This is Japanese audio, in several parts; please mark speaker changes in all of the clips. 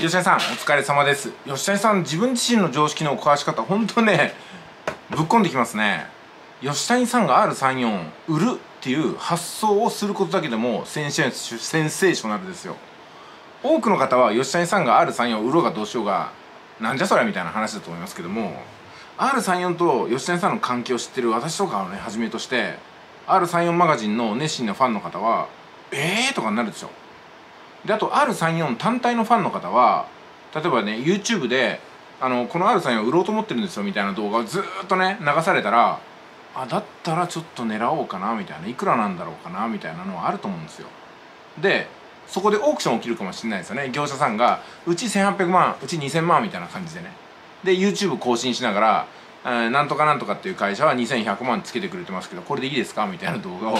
Speaker 1: 吉谷さんお疲れ様です。吉谷さん自分自身の常識の壊し方ほんとねぶっこんできますね。吉谷さんが R34 売るっていう発想をすることだけでもセンセーショナルですよ。多くの方は吉谷さんが R34 売ろうがどうしようがなんじゃそりゃみたいな話だと思いますけども R34 と吉谷さんの関係を知ってる私とかをねはじめとして R34 マガジンの熱心なファンの方はえーとかになるでしょ。であと R34 単体のファンの方は例えばね YouTube であのこの R34 売ろうと思ってるんですよみたいな動画をずっとね流されたらあだったらちょっと狙おうかなみたいないくらなんだろうかなみたいなのはあると思うんですよ。でそこでオークション起きるかもしれないですよね。業者さんがうち1800万うち2000万みたいな感じでね。で YouTube 更新しながら、えー、なんとかなんとかっていう会社は2100万つけてくれてますけどこれでいいですか？みたいな動画を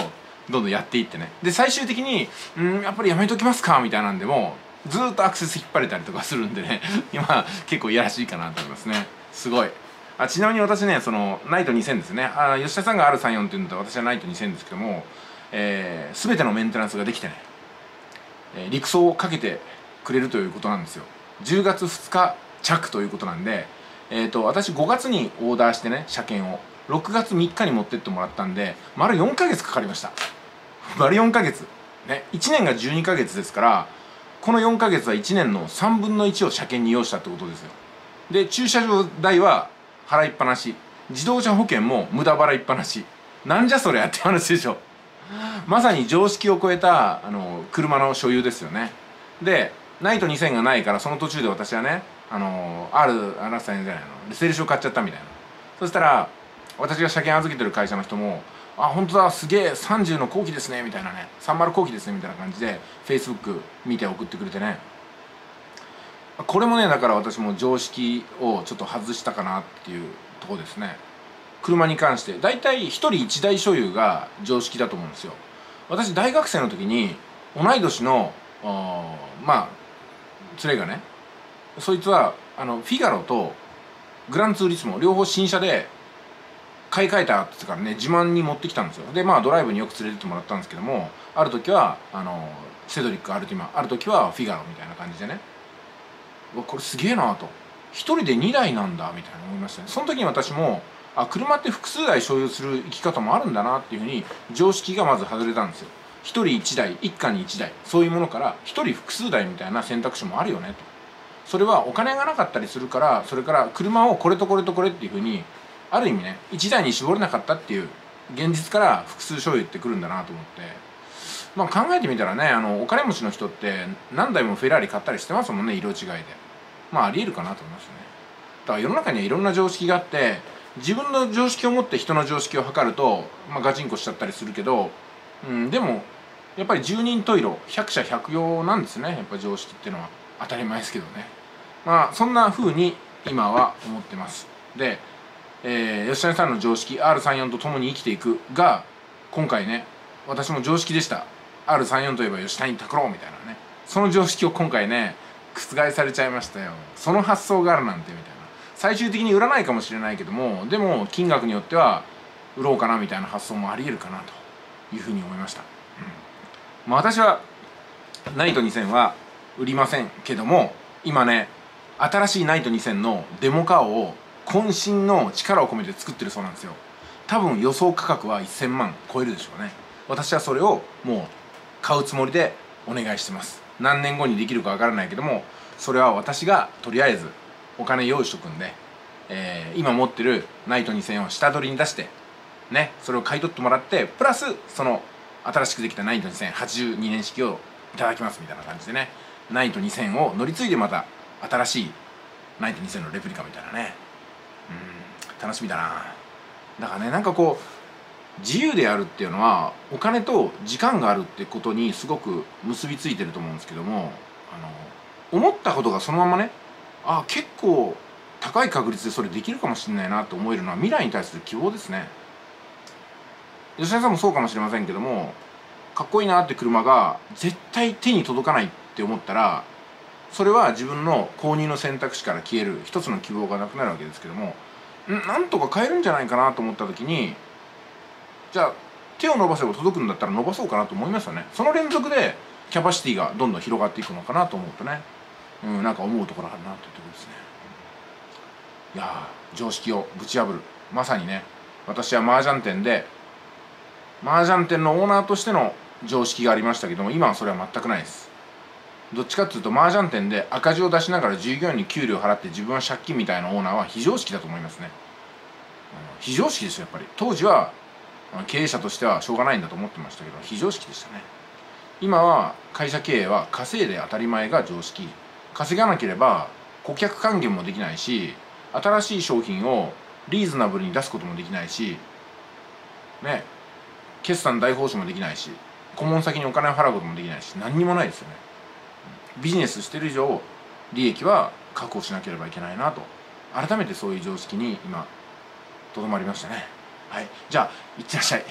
Speaker 1: どんどんやっていってね。で最終的に「うんやっぱりやめときますか」みたいなんでもずっとアクセス引っ張れたりとかするんでね 今結構いやらしいかなと思いますね。すごい。あちなみに私ねそのナイト2000ですね。あ吉田さんが R34 っていうんだったら私はナイト2000ですけども、えー、全てのメンテナンスができてね、えー、陸送をかけてくれるということなんですよ。10月2日着ということなんで、えーと、私5月にオーダーしてね車検を。6月3日に持ってってもらったんで丸4ヶ月かかりました。丸4ヶ月。ね1年が12ヶ月ですからこの4ヶ月は1年の3分の1を車検に要したってことですよ。で駐車場代は払いっぱなし。自動車保険も無駄払いっぱなし。なんじゃそりゃって話でしょ。まさに常識を超えたあの車の所有ですよね。でナイト2000がないからその途中で私はねあのあるあなたさんじゃないの。セールショー買っちゃったみたいな。そしたら私が車検預けてる会社の人も「あ本当だすげえ30の後期ですね」みたいなね「30後期ですね」みたいな感じで Facebook 見て送ってくれてね。これもねだから私も常識をちょっと外したかなっていうとこですね。車に関して。大体1人1台所有が常識だと思うんですよ。私大学生の時に同い年のまあ連れがねそいつはあのフィガロとグランツーリスモ両方新車で買い替えたって言ってからね自慢に持ってきたんですよ。でまあドライブによく連れてってもらったんですけどもある時はあのセドリック・アルティマある時はフィガロみたいな感じでね。わこれすげえなと。1人で2台なんだみたいな思いましたね。その時に私もあ車って複数台所有する生き方もあるんだなっていうふうに常識がまず外れたんですよ。1人1台一家に1台。そういうものから1人複数台みたいな選択肢もあるよねと。それはお金がなかったりするからそれから車をこれとこれとこれっていうふうにある意味ね1台に絞れなかったっていう現実から複数所有ってくるんだなと思って。まあ考えてみたらねあのお金持ちの人って何台もフェラーリ買ったりしてますもんね色違いで。まあありえるかなと思いますね。だから世の中にはいろんな常識があって自分の常識を持って人の常識を測ると、まあ、ガチンコしちゃったりするけど、うん、でもやっぱり十人十色百社百用なんですねやっぱ常識っていうのは。当たり前ですけどね。まあそんな風に今は思ってます。で、えー、吉谷さんの常識 R34 と共に生きていくが今回ね私も常識でした。R34 といえば吉谷拓郎みたいなね。その常識を今回ね覆されちゃいましたよ。その発想があるなんてみたいな。最終的に売らないかもしれないけどもでも金額によっては売ろうかなみたいな発想もありえるかなというふうに思いました、うん、まあ、私はナイト2000は売りませんけども今ね新しいナイト2000のデモカーを渾身の力を込めて作ってるそうなんですよ。多分予想価格は1000万超えるでしょうね。私はそれをもう買うつもりでお願いしてます。何年後にできるかわからないけどもそれは私がとりあえずお金用意しとくんで、えー、今持ってるナイト2000を下取りに出してねそれを買い取ってもらってプラスその新しくできたナイト2082年式をいただきますみたいな感じでねナイト2000を乗り継いでまた新しいナイト2000のレプリカみたいなねうん。楽しみだな。だからねなんかこう自由であるっていうのはお金と時間があるってことにすごく結びついてると思うんですけどもあの思ったことがそのままねあ結構高い確率でそれできるかもしれないなと思えるのは未来に対する希望ですね。吉田さんもそうかもしれませんけどもかっこいいなって車が絶対手に届かないって思ったらそれは自分の購入の選択肢から消える一つの希望がなくなるわけですけどもなんとか買えるんじゃないかなと思った時にじゃあ手を伸ばせば届くんだったら伸ばそうかなと思いますよね。その連続でキャパシティがどんどん広がっていくのかなと思うとねうんなんか思うところあるなというところですね。いやー常識をぶち破る。まさにね私は麻雀店で麻雀店のオーナーとしての常識がありましたけども今はそれは全くないです。どっちかっていうと麻雀店で赤字を出しながら従業員に給料払って自分は借金みたいなオーナーは非常識だと思いますね。非常識ですよやっぱり。当時は経営者としてはしょうがないんだと思ってましたけど非常識でしたね。今は会社経営は稼いで当たり前が常識。稼がなければ顧客還元もできないし新しい商品をリーズナブルに出すこともできないしね決算大報酬もできないし顧問先にお金を払うこともできないし何にもないですよね。ビジネスしてる以上利益は確保しなければいけないなと。改めてそういう常識に今とどまりましたね。はい。じゃあいってらっしゃい。